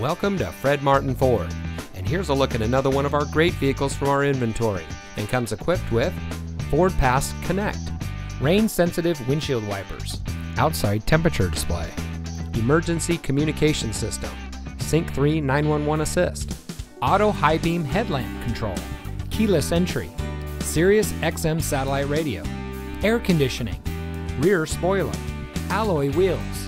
Welcome to Fred Martin Ford. And here's a look at another one of our great vehicles from our inventory and comes equipped with Ford Pass Connect, rain sensitive windshield wipers, outside temperature display, emergency communication system, Sync 3 911 assist, auto high beam headlamp control, keyless entry, Sirius XM satellite radio, air conditioning, rear spoiler, alloy wheels,